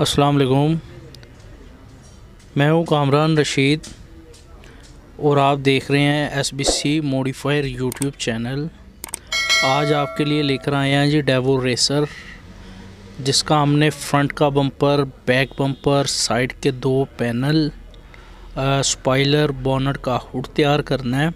अस्सलाम वालेकुम मैं हूँ कामरान रशीद और आप देख रहे हैं S B C modifier YouTube channel. आज आपके लिए लेकर आए हैं जी डेवो रेसर जिसका हमने फ्रंट का बम्पर बैक बम्पर साइड के दो पैनल स्पाइलर बोनट का हुड तैयार करना है।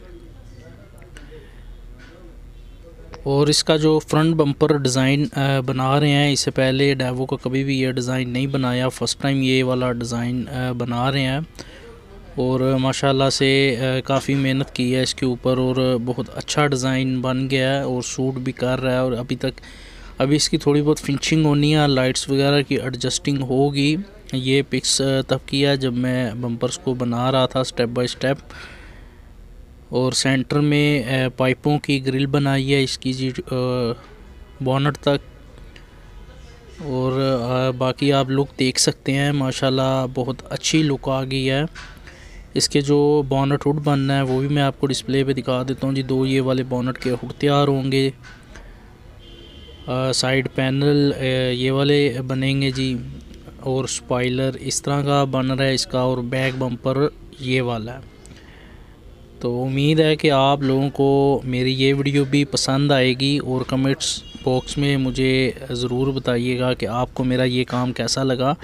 और इसका जो फ्रंट बम्पर डिज़ाइन बना रहे हैं, इससे पहले डैवो का कभी भी ये डिज़ाइन नहीं बनाया। फ़र्स्ट टाइम ये वाला डिज़ाइन बना रहे हैं। और माशाल्लाह से काफ़ी मेहनत की है इसके ऊपर और बहुत अच्छा डिज़ाइन बन गया है और सूट भी कर रहा है और अभी तक, अभी इसकी थोड़ी बहुत फिनिशिंग होनी है लाइट्स वगैरह की एडजस्टिंग होगी। ये पिक्स तब किया जब मैं बम्पर्स को बना रहा था स्टेप बाय स्टेप और सेंटर में पाइपों की ग्रिल बनाई है इसकी जी बॉनट तक। और बाकी आप लोग देख सकते हैं, माशाल्लाह बहुत अच्छी लुक आ गई है। इसके जो बोनट हुड बनना है, वो भी मैं आपको डिस्प्ले पे दिखा देता हूँ जी। दो ये वाले बॉनट के हुड तैयार होंगे। साइड पैनल ये वाले बनेंगे जी। और स्पाइलर इस तरह का बन रहा है इसका, और बैक बम्पर ये वाला है। तो उम्मीद है कि आप लोगों को मेरी ये वीडियो भी पसंद आएगी और कमेंट्स बॉक्स में मुझे ज़रूर बताइएगा कि आपको मेरा ये काम कैसा लगा।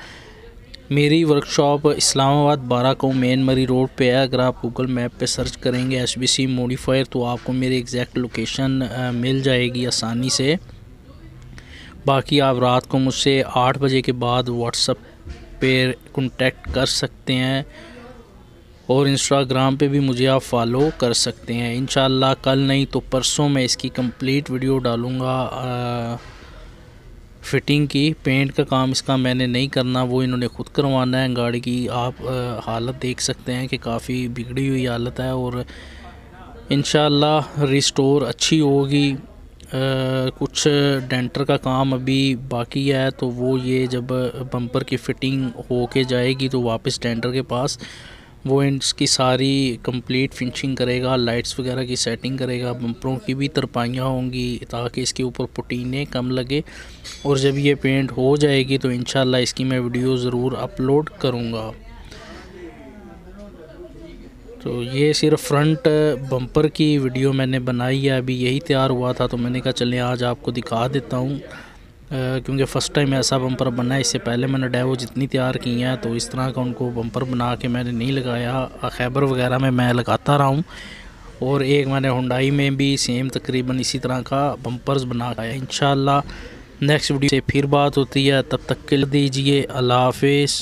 मेरी वर्कशॉप इस्लामाबाद बारह को मेन मरी रोड पे है। अगर आप गूगल मैप पे सर्च करेंगे एच बी सी मोडिफायर तो आपको मेरी एग्जैक्ट लोकेशन मिल जाएगी आसानी से। बाकी आप रात को मुझसे आठ बजे के बाद व्हाट्सअप पे कॉन्टेक्ट कर सकते हैं। और इंस्टाग्राम पे भी मुझे आप फॉलो कर सकते हैं। इन कल नहीं तो परसों मैं इसकी कंप्लीट वीडियो डालूँगा। फ़िटिंग की पेंट का काम इसका मैंने नहीं करना वो इन्होंने ख़ुद करवाना है गाड़ी की। आप आ, हालत देख सकते हैं कि काफ़ी बिगड़ी हुई हालत है और इन रिस्टोर अच्छी होगी। कुछ डेंटर का काम अभी बाकी है तो वो ये जब बम्पर की फ़िटिंग हो के जाएगी तो वापस डेंटर के पास वो इसकी सारी कंप्लीट फिनिशिंग करेगा, लाइट्स वगैरह की सेटिंग करेगा, बम्परों की भी तरपाइयाँ होंगी ताकि इसके ऊपर पुटीने कम लगे। और जब ये पेंट हो जाएगी तो इन इसकी मैं वीडियो ज़रूर अपलोड करूँगा। तो ये सिर्फ़ फ्रंट बम्पर की वीडियो मैंने बनाई है, अभी यही तैयार हुआ था तो मैंने कहा चलें आज आपको दिखा देता हूँ। क्योंकि फ़र्स्ट टाइम ऐसा बम्पर बना इससे पहले मैंने डेवो जितनी तैयार की हैं तो इस तरह का उनको बम्पर बना के मैंने नहीं लगाया। खैबर वगैरह में मैं लगाता रहा हूँ और एक मैंने हुंडाई में भी सेम तकरीबन इसी तरह का बम्पर्स बना गया इन नेक्स्ट वीडियो से फिर बात होती है। तब तक के दीजिए, अल्लाह हाफिज़।